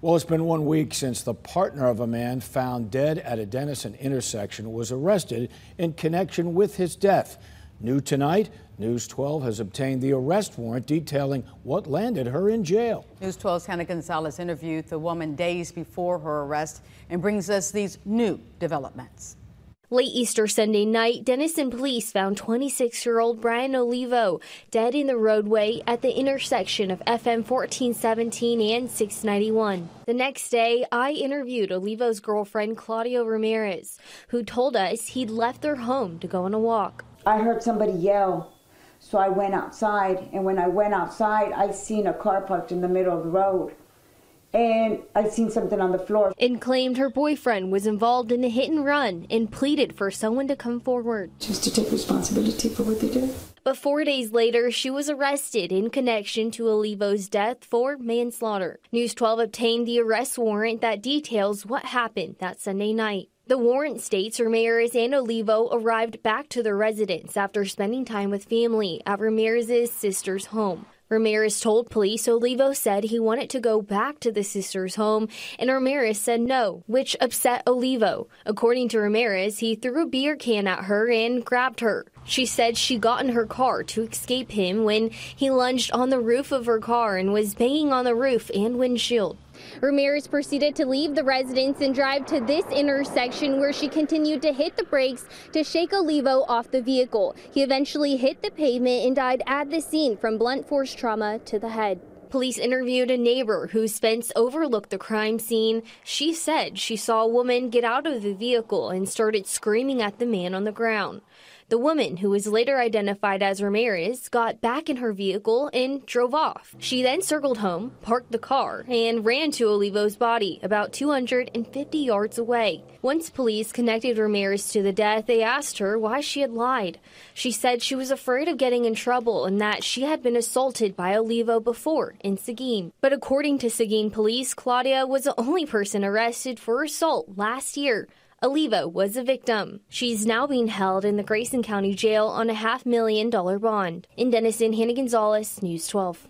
Well, it's been one week since the partner of a man found dead at a Denison intersection was arrested in connection with his death. New tonight, News 12 has obtained the arrest warrant detailing what landed her in jail. News 12's Hannah Gonzalez interviewed the woman days before her arrest and brings us these new developments. Late Easter Sunday night, Denison police found 26 year old Brian Olivo dead in the roadway at the intersection of FM 1417 and 691. The next day, I interviewed Olivo's girlfriend, Claudia Ramirez, who told us he'd left their home to go on a walk. I heard somebody yell, so I went outside, and when I went outside, I seen a car parked in the middle of the road and I seen something on the floor. And claimed her boyfriend was involved in a hit and run and pleaded for someone to come forward. Just to take responsibility for what they did. But four days later, she was arrested in connection to Olivo's death for manslaughter. News 12 obtained the arrest warrant that details what happened that Sunday night. The warrant states Ramirez and Olivo arrived back to their residence after spending time with family at Ramirez's sister's home. Ramirez told police Olivo said he wanted to go back to the sister's home, and Ramirez said no, which upset Olivo. According to Ramirez, he threw a beer can at her and grabbed her. She said she got in her car to escape him when he lunged on the roof of her car and was banging on the roof and windshield. Ramirez proceeded to leave the residence and drive to this intersection where she continued to hit the brakes to shake Olivo off the vehicle. He eventually hit the pavement and died at the scene from blunt force trauma to the head. Police interviewed a neighbor whose fence overlooked the crime scene. She said she saw a woman get out of the vehicle and started screaming at the man on the ground. The woman, who was later identified as Ramirez, got back in her vehicle and drove off. She then circled home, parked the car, and ran to Olivo's body about 250 yards away. Once police connected Ramirez to the death, they asked her why she had lied. She said she was afraid of getting in trouble and that she had been assaulted by Olivo before in Seguin. But according to Seguin police, Claudia was the only person arrested for assault last year. Olivo was a victim. She's now being held in the Grayson County Jail on a half million dollar bond. In Denison, Hannah Gonzalez, News 12.